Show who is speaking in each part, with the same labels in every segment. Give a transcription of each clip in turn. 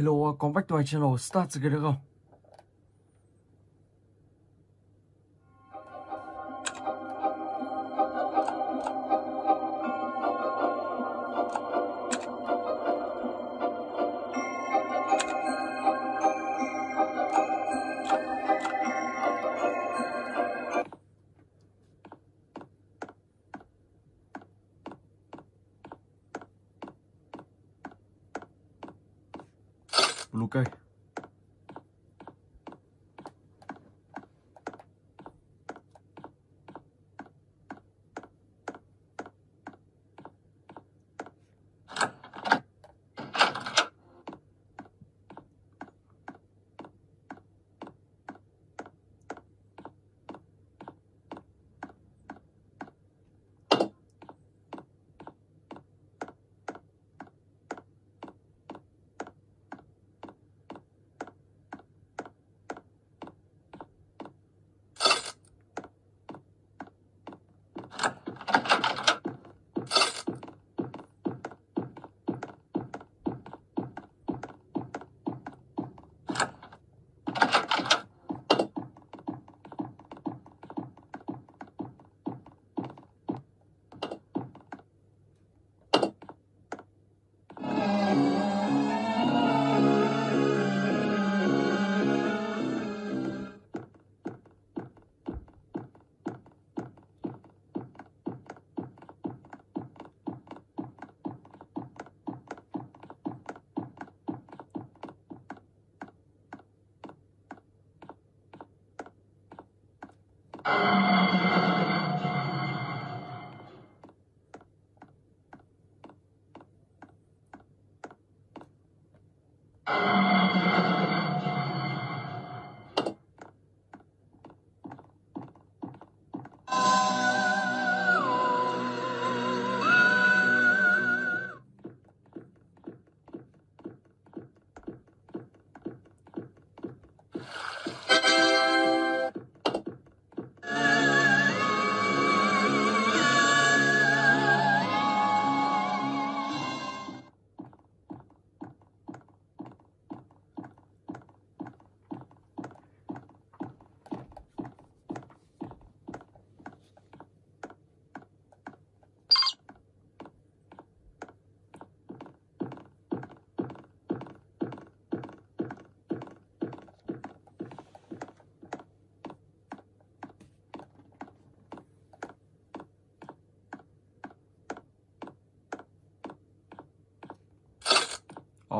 Speaker 1: Hello, come back to my channel. Start together không?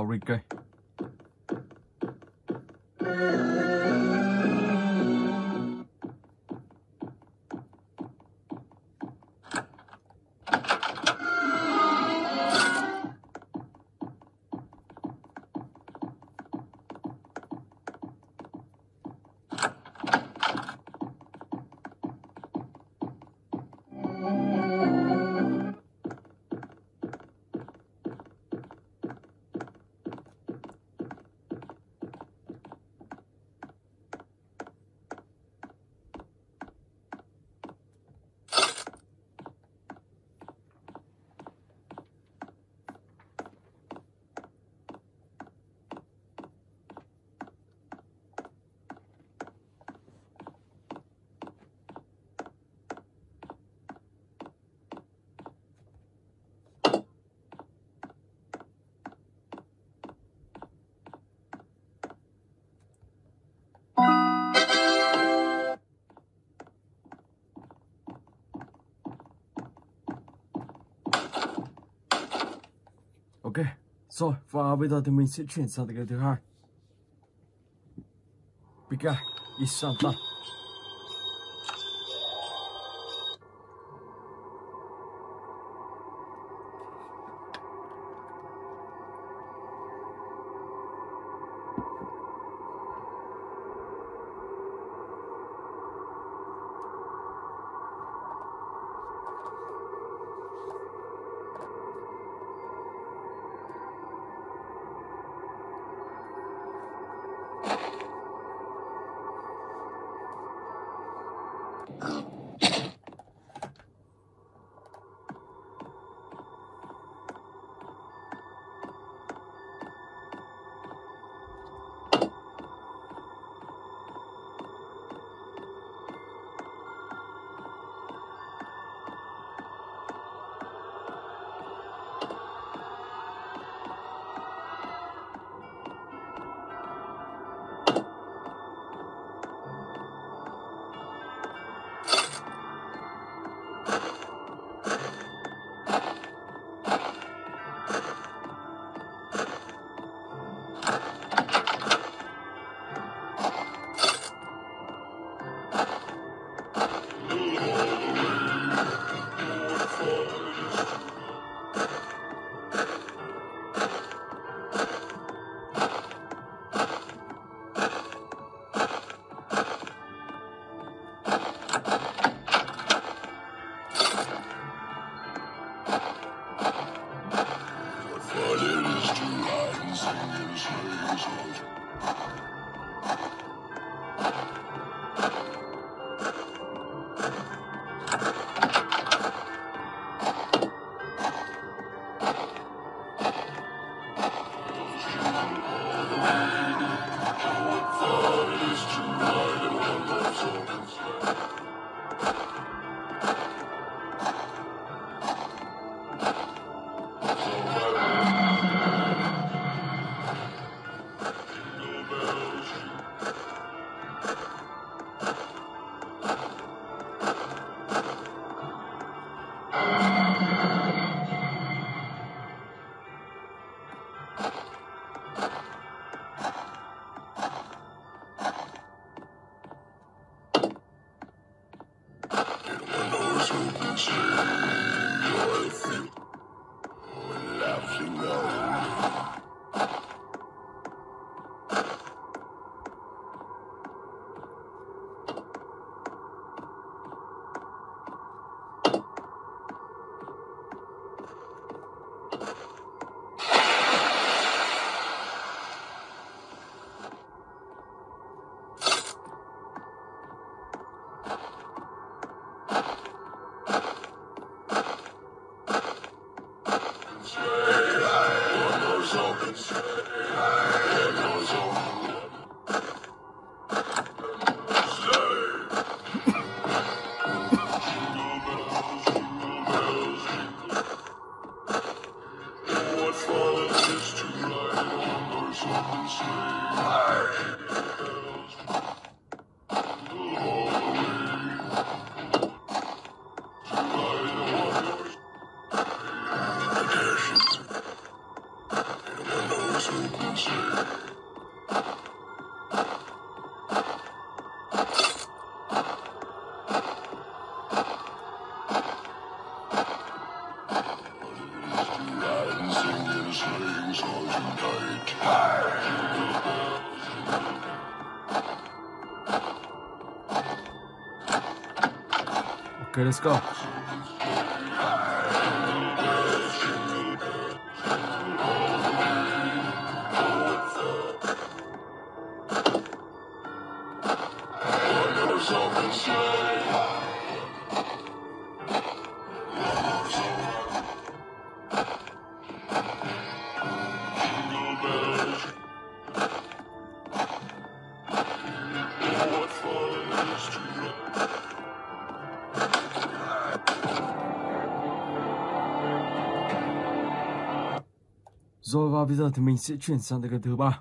Speaker 1: Orange cây. Rồi và bây giờ thì mình sẽ chuyển sang cái thứ hai. Pika Isanta. Okay, let's go. Rồi và bây giờ thì mình sẽ chuyển sang tới cái thứ ba.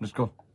Speaker 1: Let's go.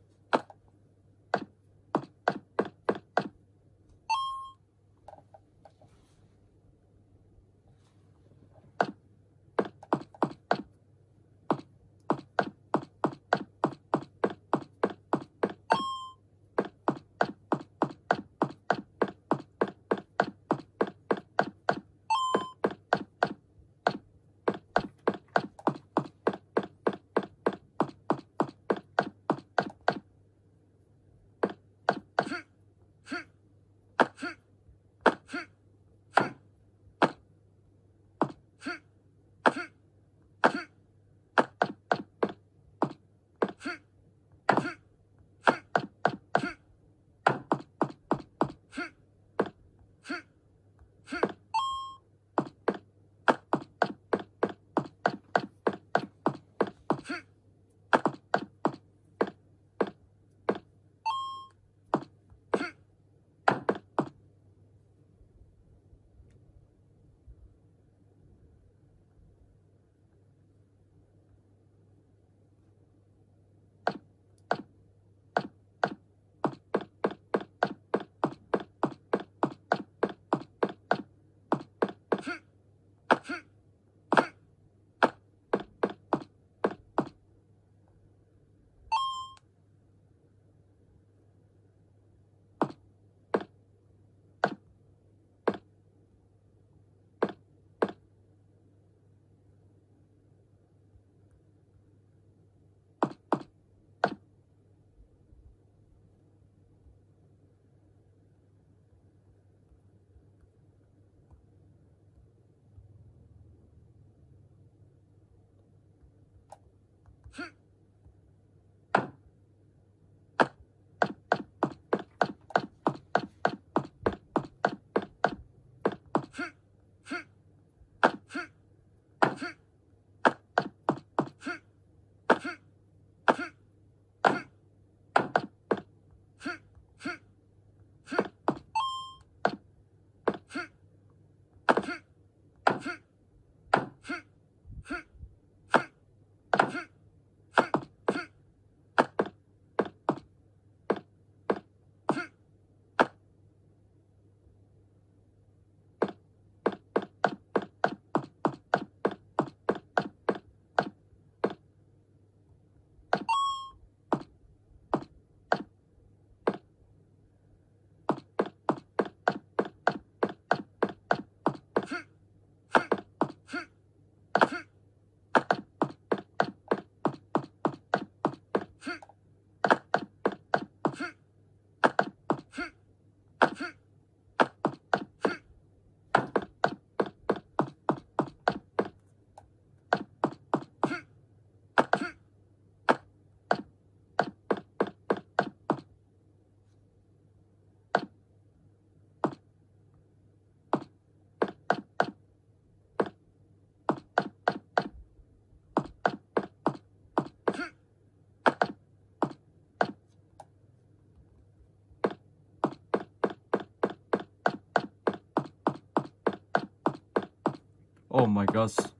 Speaker 1: Oh my gosh.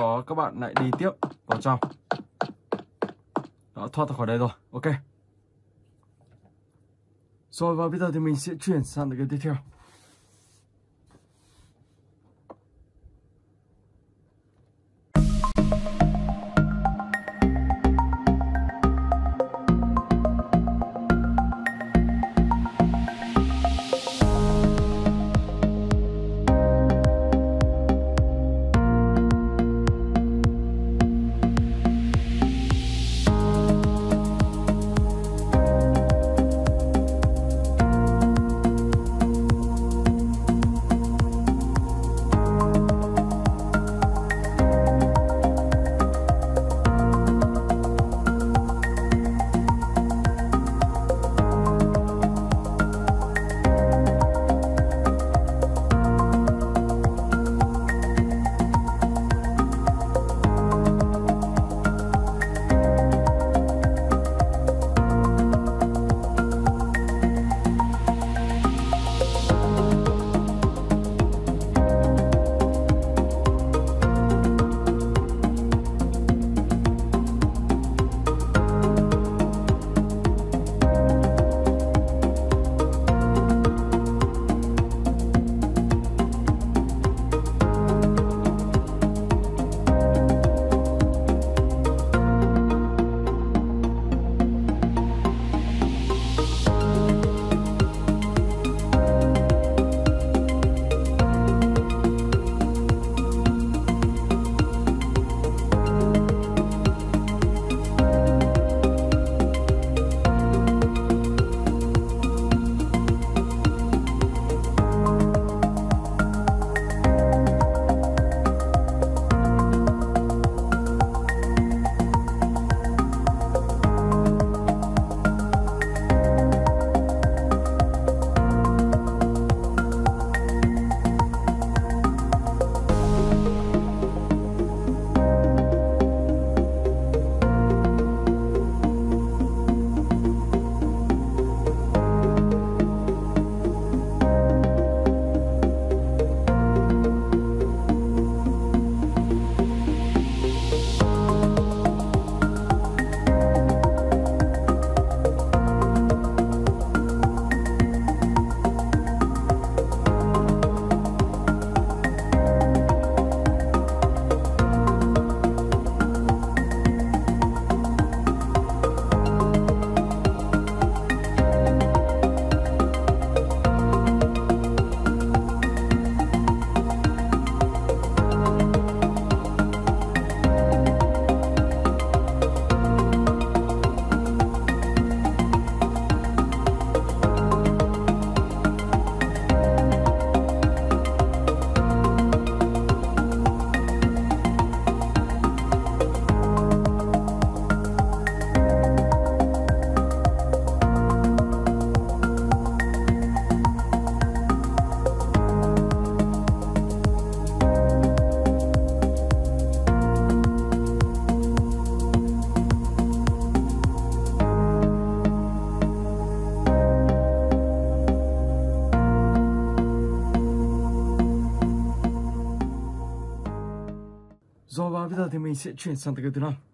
Speaker 1: Đó các bạn lại đi tiếp vào trong. Đó, thoát ra khỏi đây rồi. Ok. Rồi và bây giờ thì mình sẽ chuyển sang cái tiếp theo. Và bây giờ thì mình sẽ chuyển sang tới cái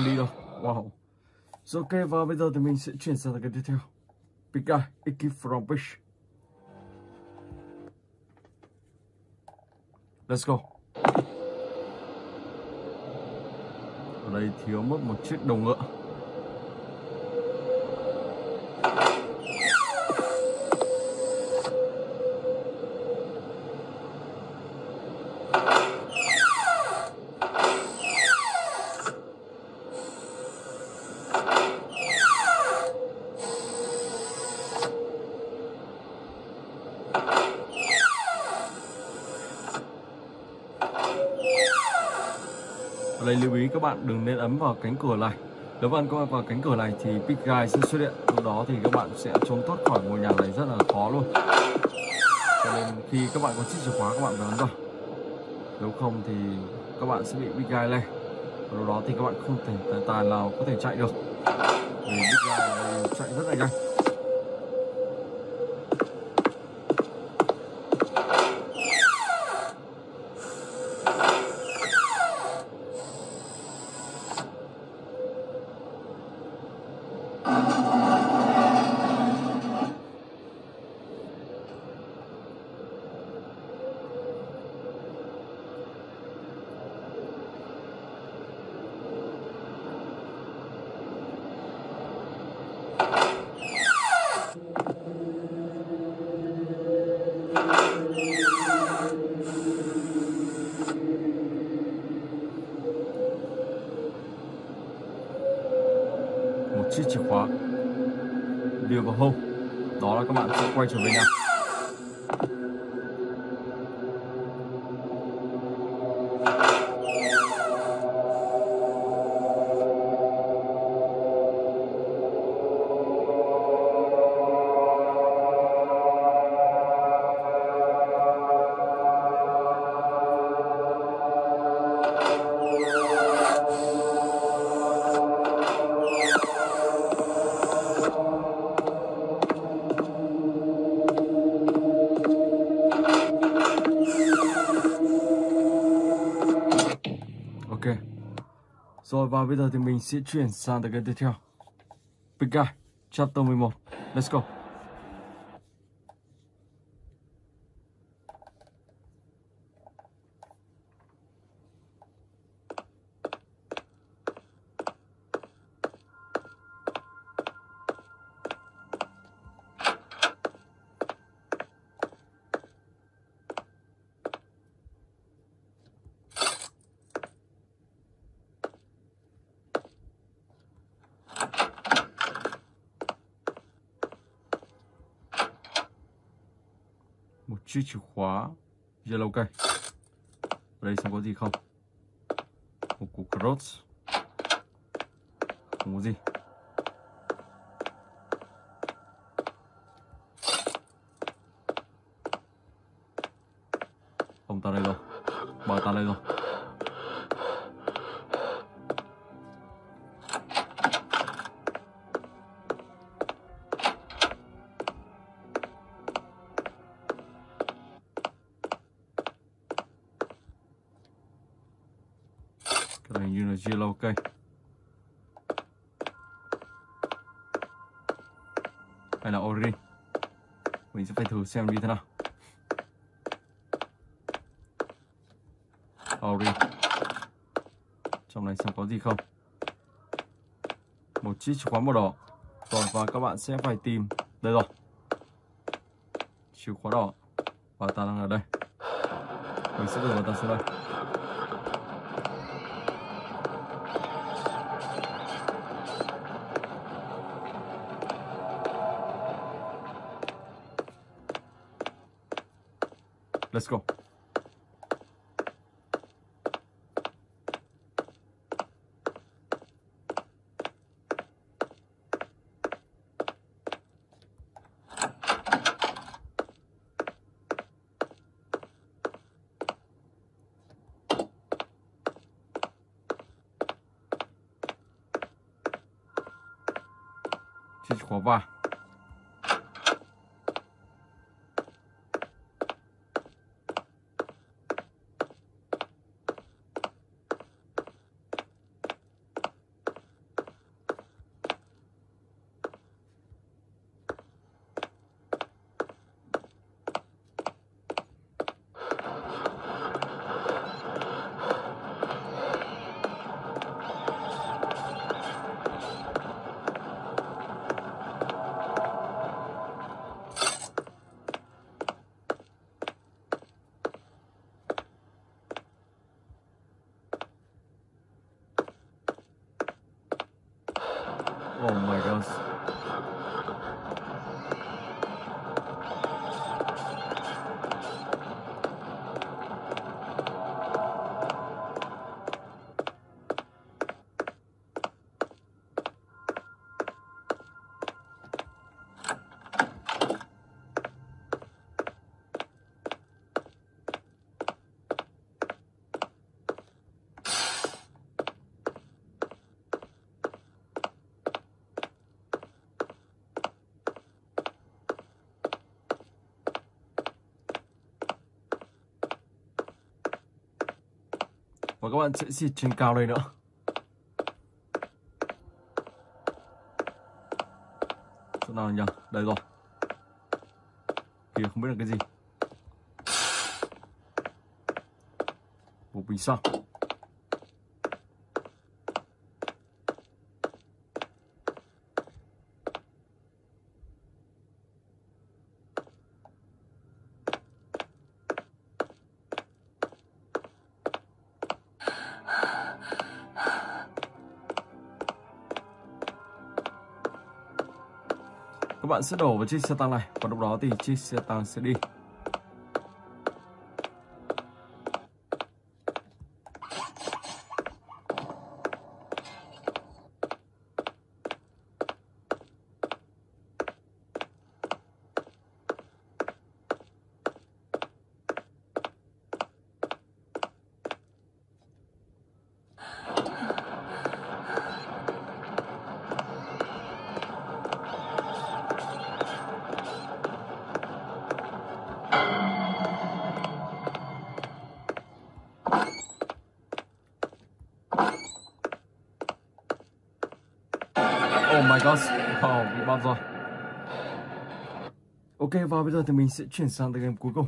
Speaker 1: không đi đâu. Wow. so, ok và bây giờ thì mình sẽ chuyển sang cái tiếp theo. Pika Iki from Fish. Let's go. Ở đây thiếu mất một chiếc đồng ngựa. Ở đây lưu ý các bạn đừng nên ấn vào cánh cửa này. Nếu bạn có vào cánh cửa này thì Big Guy sẽ xuất hiện. Lúc đó thì các bạn sẽ trốn thoát khỏi ngôi nhà này rất là khó luôn. Cho nên khi các bạn có chiếc chìa khóa các bạn phải ấn vào. Nếu không thì các bạn sẽ bị Big Guy lên lúc đó thì các bạn không thể tài, tài nào có thể chạy được. Vì Big Guy chạy rất là nhanh. Bạn và bây giờ thì mình sẽ chuyển sang tựa game tiếp theo. Big Guy, chapter 11. Let's go. Chiếc chìa khóa, yellow cây ở đây xem có gì không? Một củ cross không có gì. Thử xem như thế nào. Orange trong này xem có gì không? Một chiếc chìa khóa màu đỏ. Còn và các bạn sẽ phải tìm. Đây rồi. Chìa khóa đỏ. Và ta đang ở đây. Mình sẽ đưa vào ta xuống đây. Chiếc Và các bạn sẽ xịt trên cao đây nữa. Chỗ nào nhỉ? Đây rồi. Kìa, không biết là cái gì. Một bình xăng. Bạn sẽ đổ vào chiếc xe tăng này. Và lúc đó thì chiếc xe tăng sẽ đi. My god, oh, bị bom rồi. Ok, và bây giờ thì mình sẽ chuyển sang tới game cuối cùng.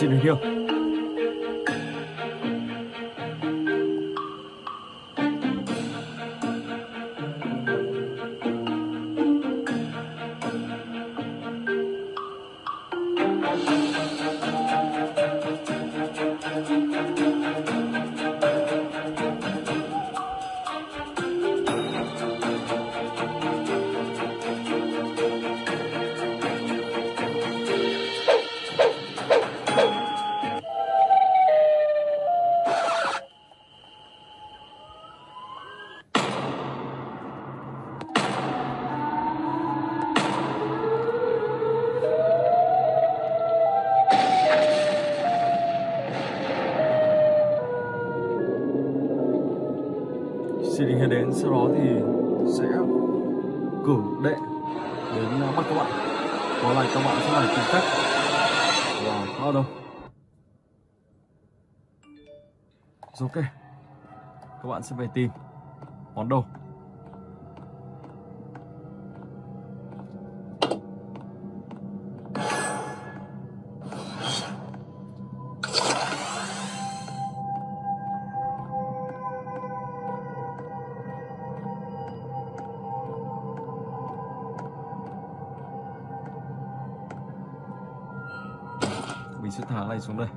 Speaker 1: Tiêu diệt Silent bạn sẽ phải tìm. Món đồ. Mình sẽ thả này xuống đây.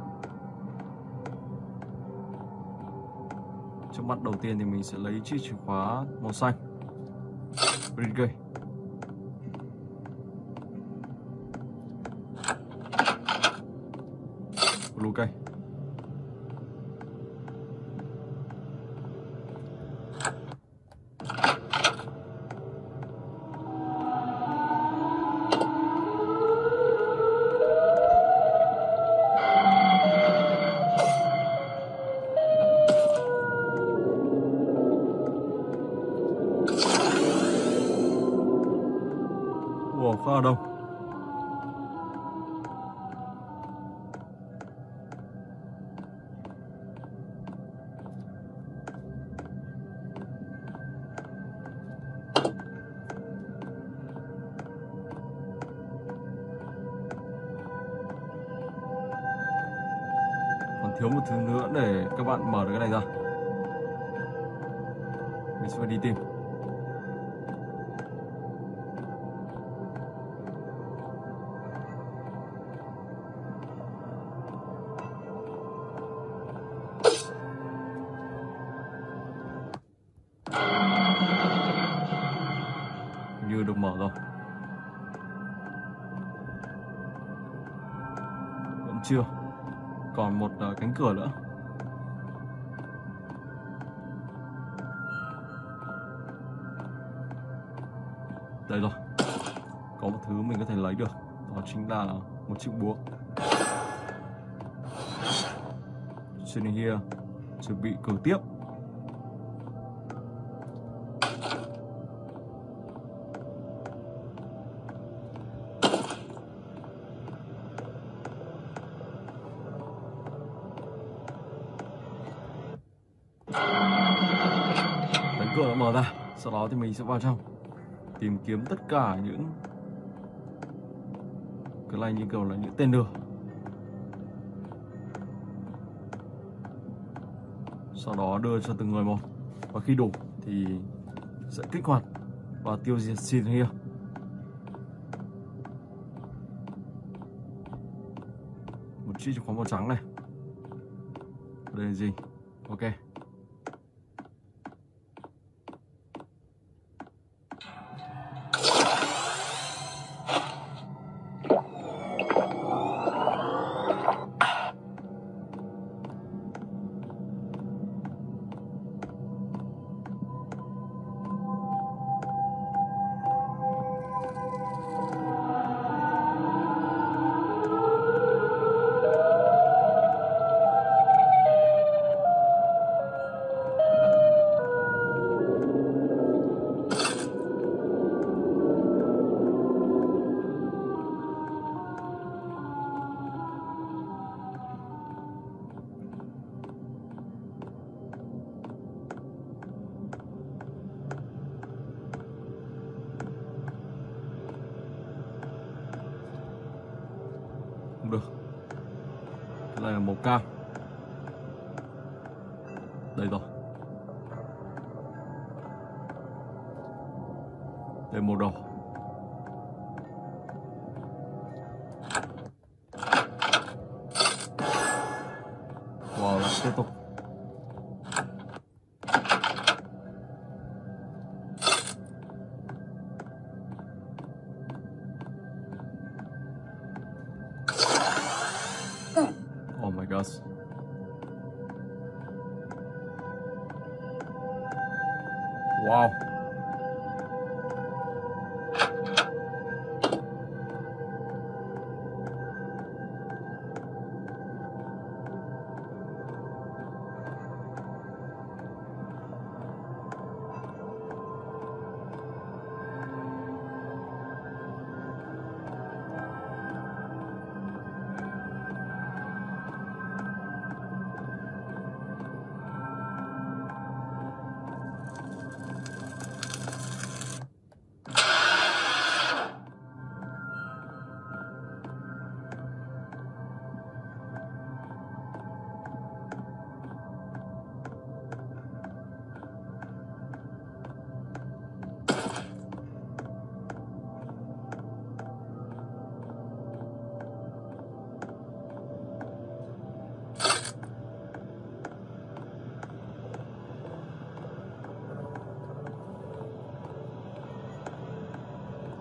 Speaker 1: Trong mắt đầu tiên thì mình sẽ lấy chiếc chìa khóa màu xanh. Brigade Blue cây chưa? Còn một uh, cánh cửa nữa. Đây rồi. Có một thứ mình có thể lấy được. Đó chính là một chiếc búa. Sitting here. Chuẩn bị cử tiếp. Sau đó thì mình sẽ vào trong, tìm kiếm tất cả những cái này như kiểu là những tên lửa. Sau đó đưa cho từng người một. Và khi đủ thì sẽ kích hoạt và tiêu diệt xin here một chiếc chìa khóa màu trắng này. Đây là gì? Ok. Wow lại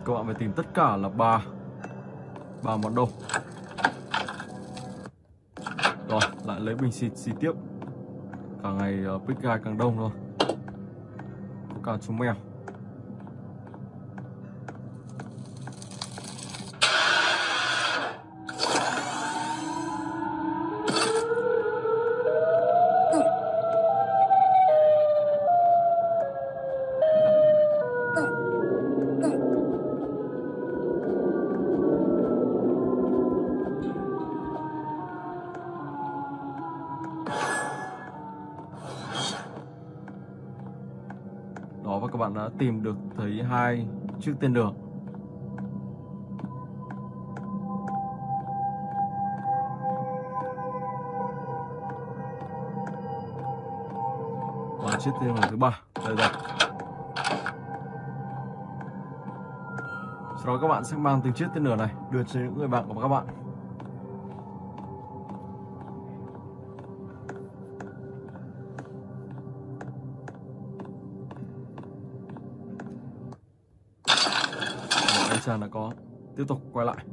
Speaker 1: Các bạn phải tìm tất cả là ba ba món đồ. Rồi, lại lấy bình xịt xịt tiếp. Càng ngày uh, pick guy càng đông thôi. Có cả chú mèo. Tìm được thấy hai chiếc tên lửa. Và chiếc tên lửa thứ ba, đây rồi. Sau đó các bạn sẽ mang từng chiếc tên lửa này đưa cho những người bạn của các bạn. Anh là có tiếp tục quay lại.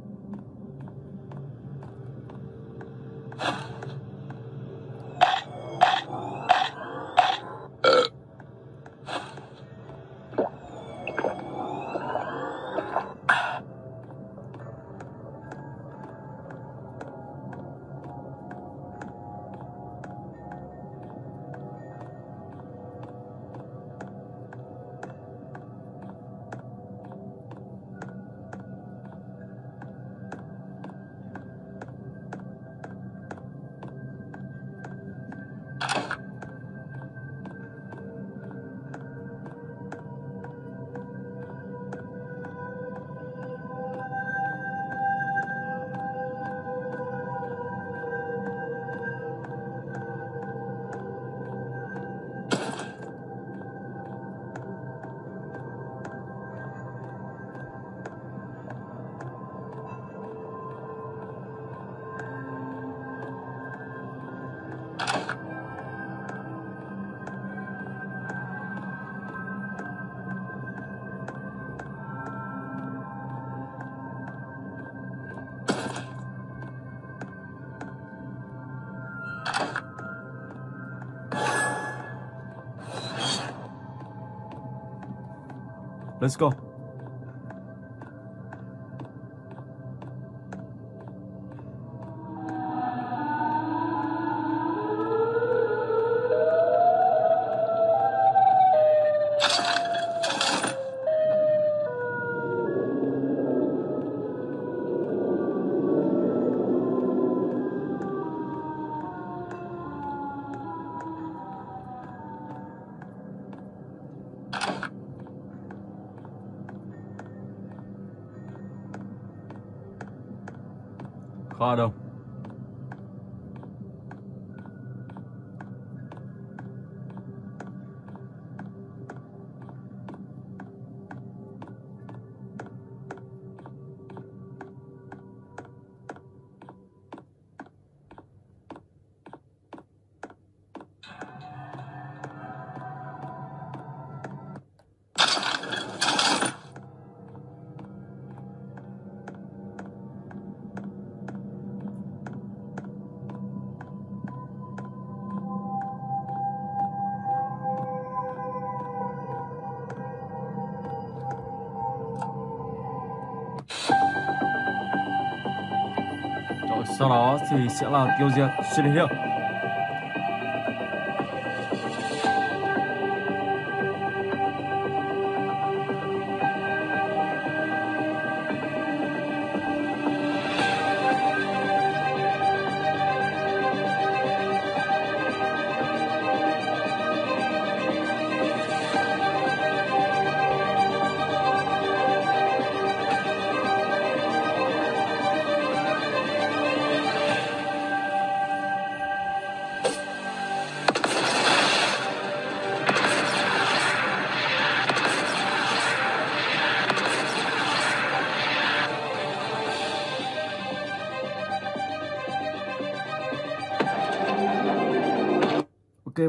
Speaker 1: Let's go. Sau đó thì sẽ là tiêu diệt xuyên hiệu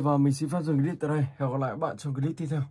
Speaker 1: và mình xin phép dừng clip tại đây. Hẹn gặp lại các bạn trong clip tiếp theo.